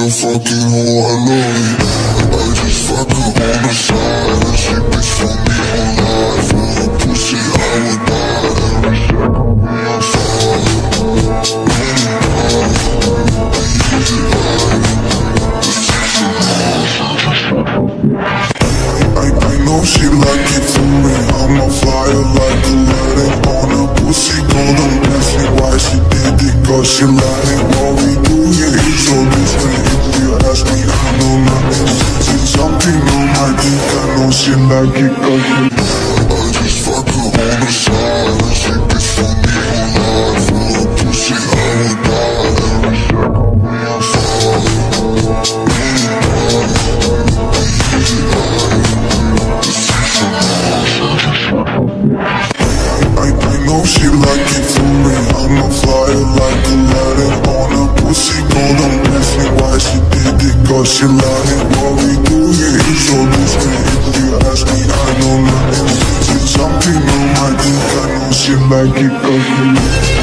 a fucking hoe, I love it I just fuck her on the side. And she bitch for me all night. For her pussy I would die. On fire I, I know she like it for me. I'm a flyer like a letting On pussy. Why she did it cause she like What we do here I know she like it I just fuck her on the side for me. Her pussy I would die Every second I, know like a flyer like a Aladdin On a pussy Why she did cause she like See on my dick I know she like it cause